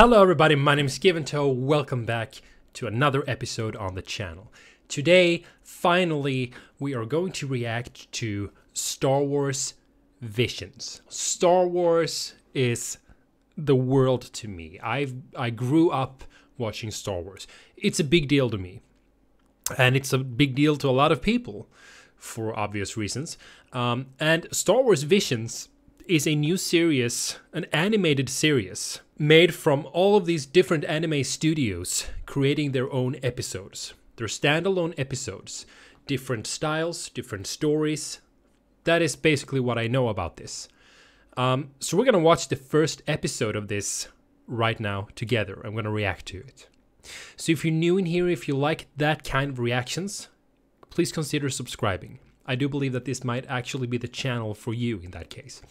Hello everybody, my name is Giventoe. Welcome back to another episode on the channel. Today, finally, we are going to react to Star Wars Visions. Star Wars is the world to me. I've I grew up watching Star Wars. It's a big deal to me. And it's a big deal to a lot of people for obvious reasons. Um, and Star Wars Visions is a new series, an animated series, made from all of these different anime studios creating their own episodes. They're standalone episodes, different styles, different stories. That is basically what I know about this. Um, so we're gonna watch the first episode of this right now together. I'm gonna react to it. So if you're new in here, if you like that kind of reactions, please consider subscribing. I do believe that this might actually be the channel for you in that case.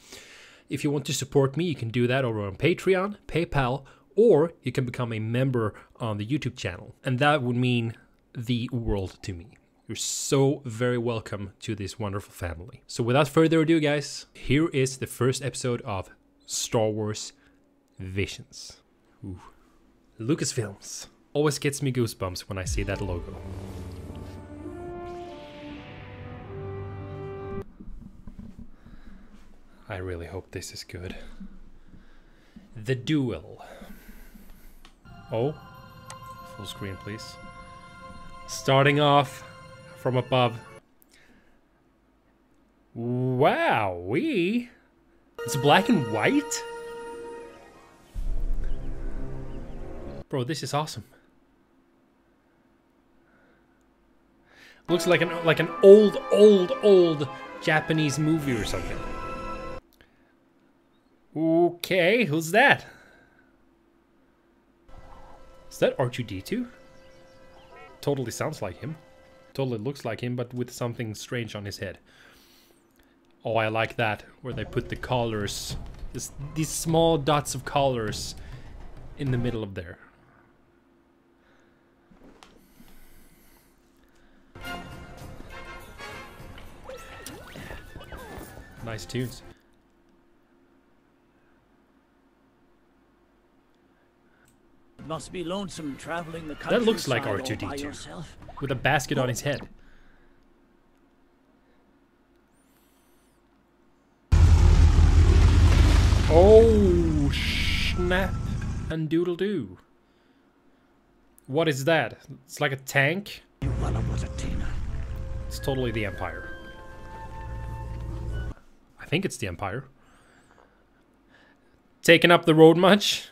If you want to support me, you can do that over on Patreon, PayPal, or you can become a member on the YouTube channel. And that would mean the world to me. You're so very welcome to this wonderful family. So without further ado, guys, here is the first episode of Star Wars Visions. Ooh. Lucasfilms. Always gets me goosebumps when I see that logo. I really hope this is good. The Duel. Oh, full screen, please. Starting off from above. Wow, we. It's black and white? Bro, this is awesome. Looks like an like an old, old, old Japanese movie or something. Okay, who's that? Is that R2-D2? Totally sounds like him. Totally looks like him, but with something strange on his head. Oh, I like that, where they put the colors, this, these small dots of colors in the middle of there. Nice tunes. Must be lonesome traveling the country. That looks like R2D2 with a basket on his head. Oh, snap and doodle doo. What is that? It's like a tank. It's totally the Empire. I think it's the Empire. Taking up the road much?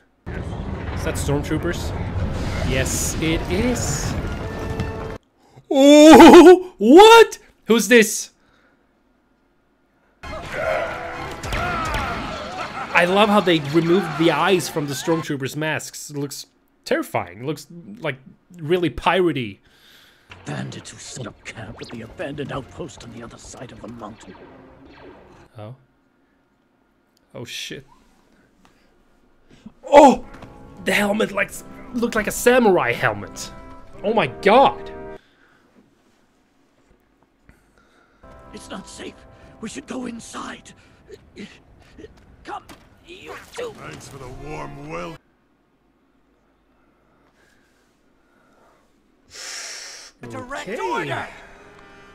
Is that stormtroopers? Yes, it is. Oh, what? Who's this? I love how they removed the eyes from the stormtroopers' masks. It looks terrifying. It looks like really piratey. Bandits who set up camp at the abandoned outpost on the other side of the mountain. Oh. Oh shit. Oh! The helmet like looked like a samurai helmet. Oh my god. It's not safe. We should go inside. Come, you two. Thanks for the warm welcome. Direct Okay. order!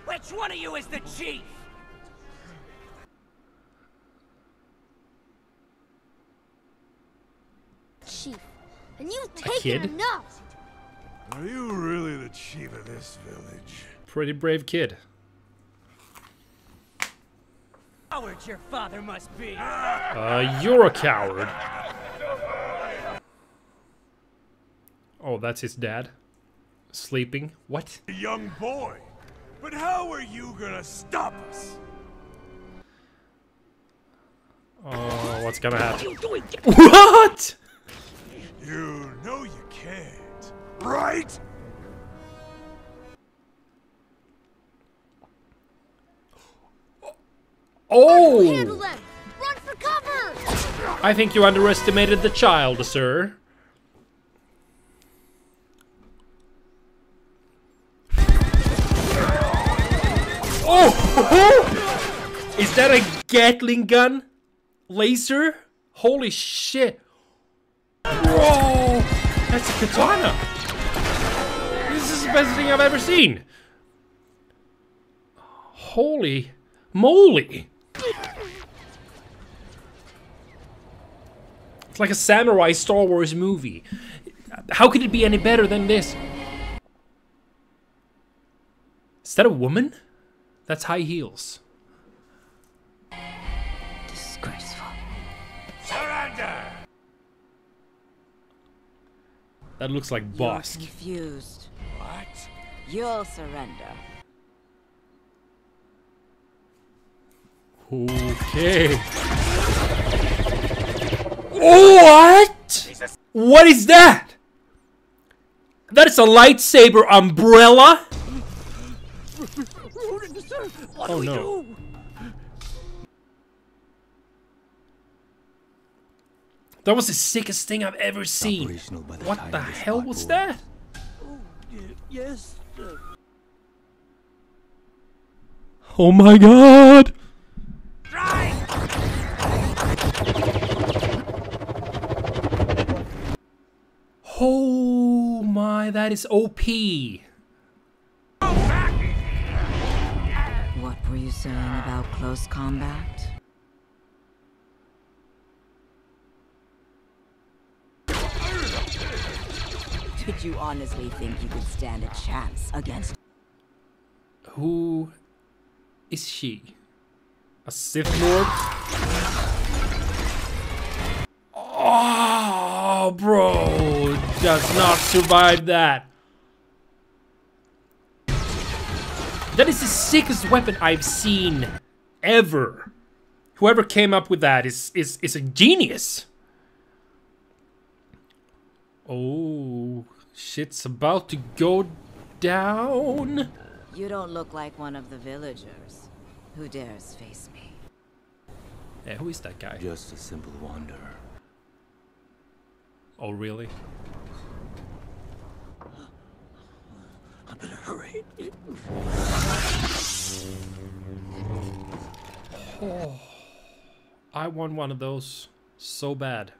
Which one of you is the chief? chief. And you've kid? enough! Are you really the chief of this village? Pretty brave kid. Coward your father must be. Uh, you're a coward. Oh, that's his dad. Sleeping. What? A young boy. But how are you gonna stop us? Oh, what's gonna happen? You doing? What? You know you can't, right? Oh! Run for cover! I think you underestimated the child, sir. Oh! Is that a Gatling gun? Laser? Holy shit. Whoa! That's a katana! This is the best thing I've ever seen! Holy moly! It's like a samurai Star Wars movie. How could it be any better than this? Is that a woman? That's high heels. That looks like You're confused. What? You'll surrender. Okay. What? What is that? That is a lightsaber umbrella? What Oh, do we no. That was the sickest thing I've ever seen. The What the hell was rolls. that? Y- Yes, sir. Oh my god! Oh my, that is OP. What were you saying about close combat? Did you honestly think you could stand a chance against Who is she? A Sith Lord? Oh, bro, does not survive that. That is the sickest weapon I've seen ever. Whoever came up with that is is is a genius. Oh, shit's about to go down. You don't look like one of the villagers. Who dares face me? Yeah, who is that guy? Just a simple wanderer. Oh, really? I better hurry. oh, I want one of those so bad.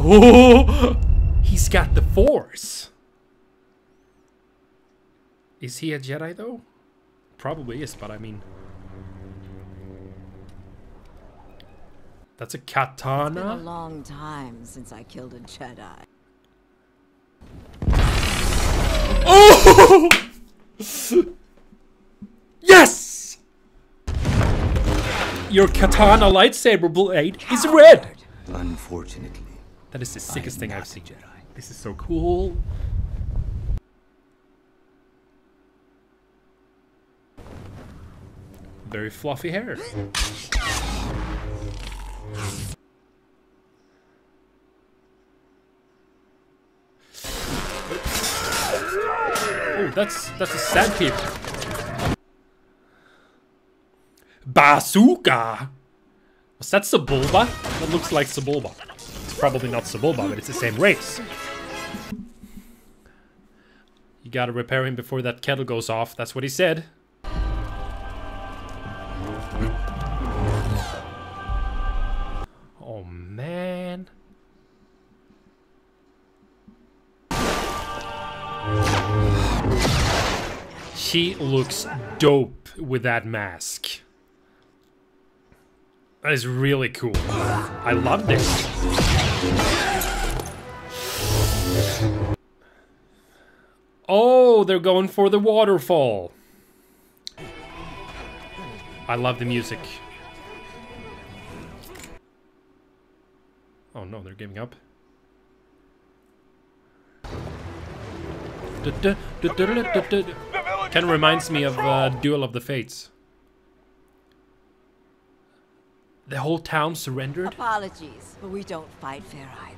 Oh, he's got the force. Is he a Jedi though? Probably is, but I mean, that's a katana. Been a long time since I killed a Jedi. Oh! yes! Your katana lightsaber blade is red. Unfortunately, That is the sickest thing I've seen. Jedi. This is so cool. Very fluffy hair. Oh, that's that's a sandpit. Bazooka. Was that Sebulba? That looks like Sebulba. Probably not Sebulba, but it's the same race. You gotta repair him before that kettle goes off. That's what he said. Oh man. She looks dope with that mask. That is really cool. I love this. Oh, they're going for the waterfall. I love the music. Oh no, they're giving up. Of reminds me of uh, Duel of the Fates. The whole town surrendered? Apologies, but we don't fight fair either.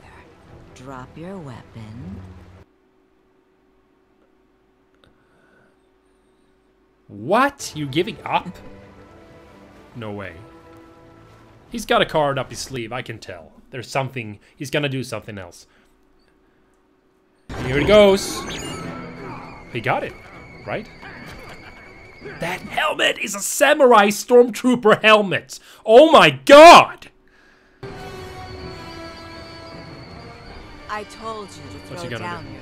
Drop your weapon. What? You giving up? No way. He's got a card up his sleeve, I can tell. There's something, he's gonna do something else. Here it goes. He got it, right? That helmet is a samurai stormtrooper helmet. Oh my god! I told you to throw you down do?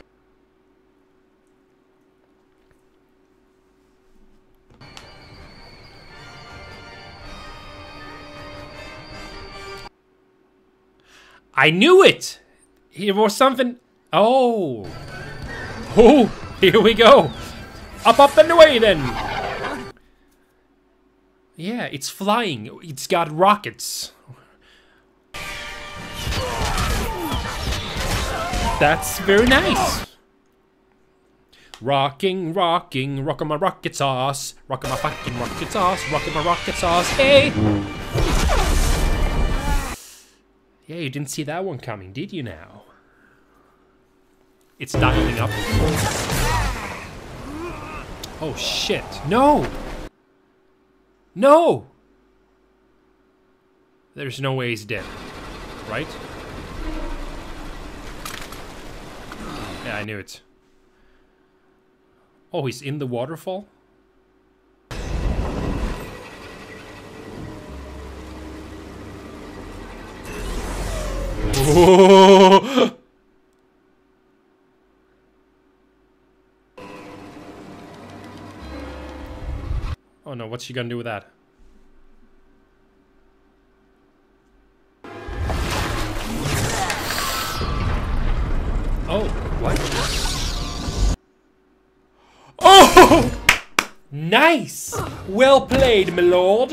I knew it! Here was something. Oh! Oh! Here we go! Up, up, and away then! Yeah, it's flying. It's got rockets. That's very nice. Rocking, rocking, rocking my rocket sauce. Rocking my fucking rocket sauce. Rocking my rocket sauce. Hey! Yeah, you didn't see that one coming, did you now? It's dialing up. Oh shit. No! No! There's no way he's dead. Right? Yeah, I knew it. Oh, he's in the waterfall? Oh! no, what's she gonna do with that? Oh, what? Oh! Nice! Well played, my lord.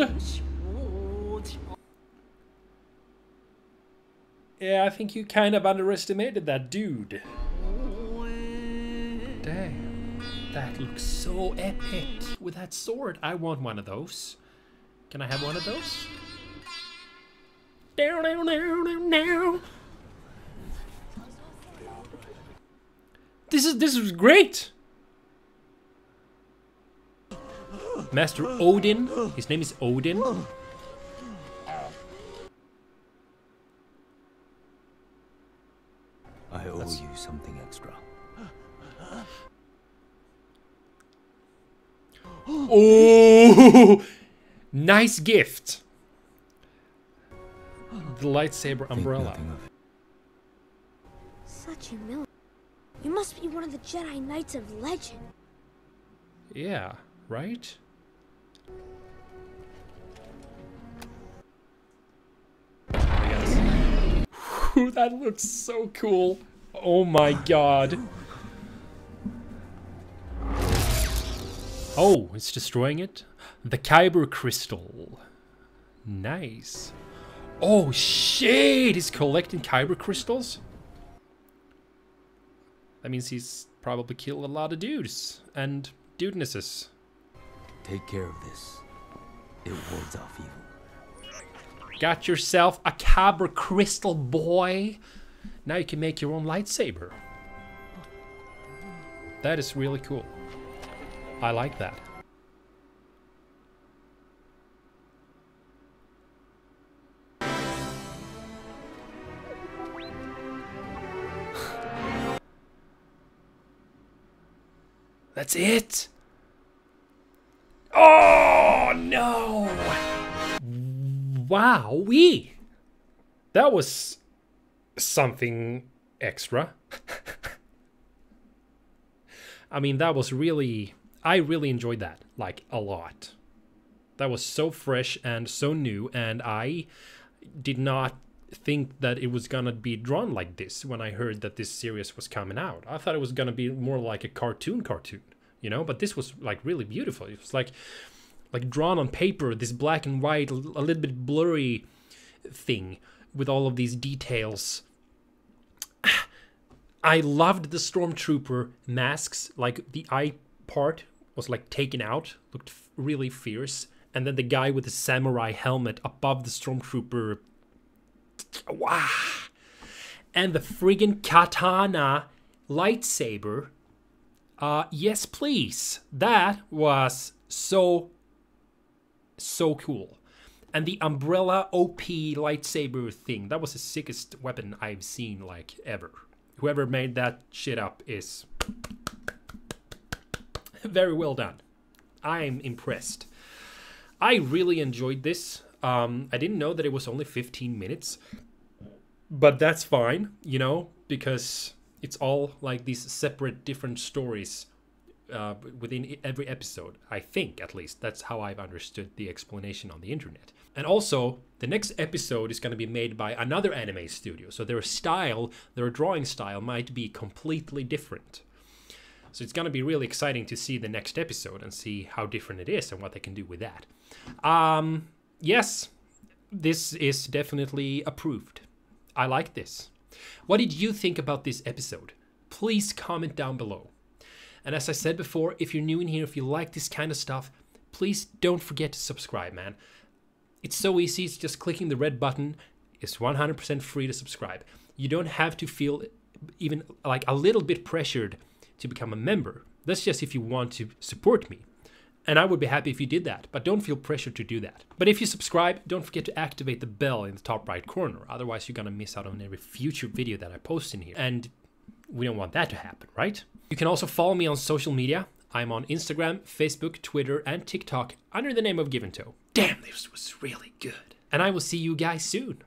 Yeah, I think you kind of underestimated that dude. That looks so epic. With that sword, I want one of those. Can I have one of those? Down, down, down, down. This is this is great. Master Odin. His name is Odin. I owe you something extra. Oh, nice gift. The lightsaber umbrella. nothing of it. Such humility. You must be one of the Jedi Knights of legend. Yeah, right? Whew, that looks so cool. Oh my god. Oh, it's destroying it? The Kyber Crystal. Nice. Oh shit, he's collecting Kyber Crystals? That means he's probably killed a lot of dudes and dudenesses. Take care of this. It wards off evil. Got yourself a Kyber Crystal, boy. Now you can make your own lightsaber. That is really cool. I like that. That's it. Oh no! Wowee! That was something extra. I mean, that was really. I really enjoyed that, like, a lot. That was so fresh and so new, and I did not think that it was gonna be drawn like this when I heard that this series was coming out. I thought it was gonna be more like a cartoon cartoon, you know, but this was like really beautiful. It was like like drawn on paper, this black and white, a little bit blurry thing with all of these details. I loved the stormtrooper masks, like the eye part was like taken out, looked really fierce, and then the guy with the samurai helmet above the stormtrooper. Wow! And the friggin' katana lightsaber. Uh, yes, please. That was so so cool. And the umbrella OP lightsaber thing, that was the sickest weapon I've seen like ever. Whoever made that shit up is very well done. I'm impressed. I really enjoyed this. Um, I didn't know that it was only 15 minutes, but that's fine. You know, because it's all like these separate different stories uh, within every episode. I think, at least. That's how I've understood the explanation on the internet. And also, the next episode is going to be made by another anime studio. So their style, their drawing style, might be completely different. So it's going to be really exciting to see the next episode and see how different it is and what they can do with that. Um, yes, this is definitely approved. I like this. What did you think about this episode? Please comment down below. And as I said before, if you're new in here, if you like this kind of stuff, please don't forget to subscribe, man. It's so easy, it's just clicking the red button. It's 100% free to subscribe. You don't have to feel even like a little bit pressured to become a member. That's just if you want to support me. And I would be happy if you did that, but don't feel pressured to do that. But if you subscribe, don't forget to activate the bell in the top right corner. Otherwise, you're gonna miss out on every future video that I post in here. And we don't want that to happen, right? You can also follow me on social media. I'm on Instagram, Facebook, Twitter, and TikTok under the name of Given Toe. Damn, this was really good. And I will see you guys soon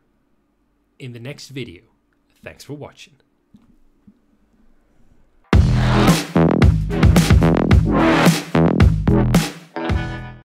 in the next video. Thanks for watching.